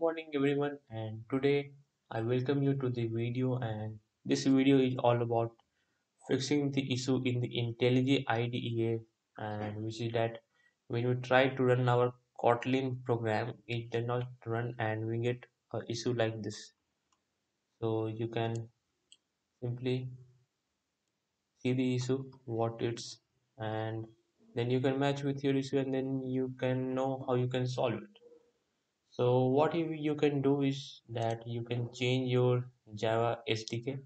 morning everyone and today I welcome you to the video and this video is all about fixing the issue in the IntelliJ IDEA and which is that when we try to run our Kotlin program it does not run and we get an issue like this. So you can simply see the issue what it's and then you can match with your issue and then you can know how you can solve it so what you, you can do is that you can change your java sdk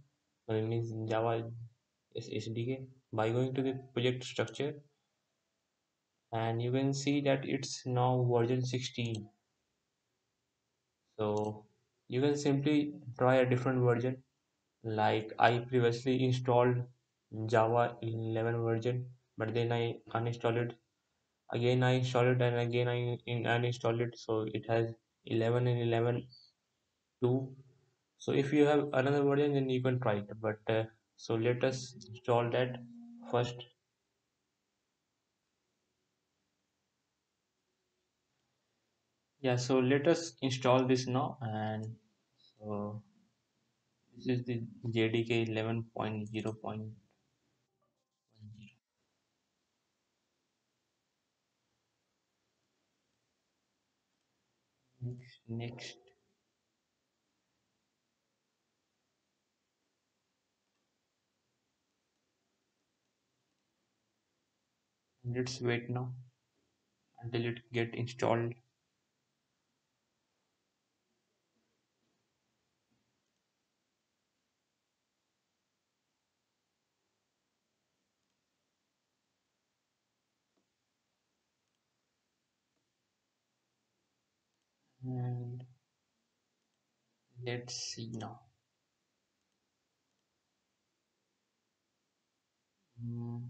it means java sdk by going to the project structure. And you can see that it's now version 16 so you can simply try a different version. Like i previously installed java 11 version but then i uninstalled it again i installed it and again i uninstalled it. So it has 11 and 11 2 so if you have another version then you can try it. But uh, so let us install that first. Yeah so let us install this now. And so this is the jdk 11.0. next next. Let's wait now until it get installed and let's see now. Mm.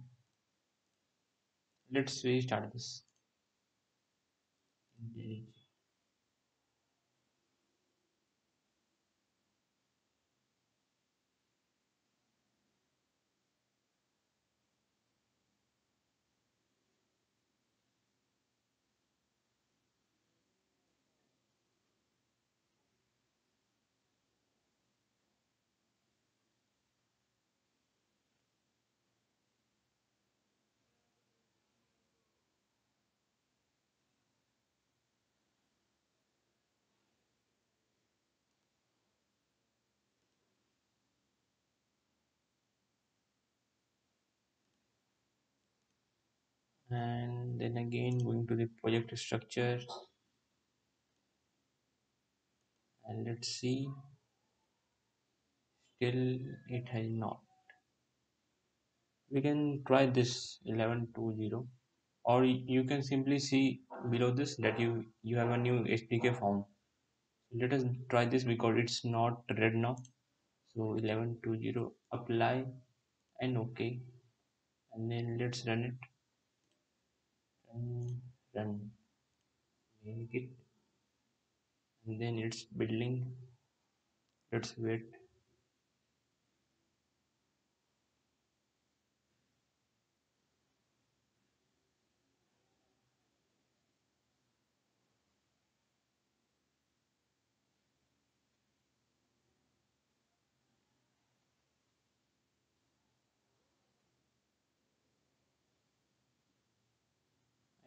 let's restart this and then again going to the project structure. And let's see. Still it has not. We can try this 1120 or you can simply see below this that you you have a new SDK found let us try this because it's not red now. So 1120 apply and okay. And then let's run it run make it. And then it's building let's wait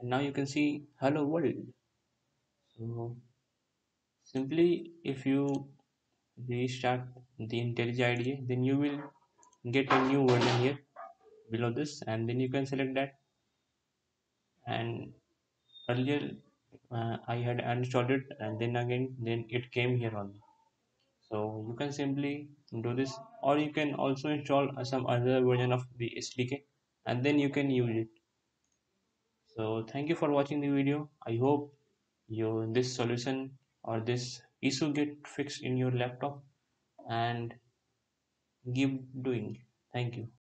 and now you can see hello world. So simply if you restart the IntelliJ IDEA then you will get a new version here below this and then you can select that. And earlier uh, I had uninstalled it and then again then it came here only. So you can simply do this or you can also install some other version of the SDK and then you can use it so thank you for watching the video. I hope you this solution or this issue get fixed in your laptop and keep doing. Thank you